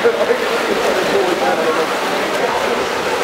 I'm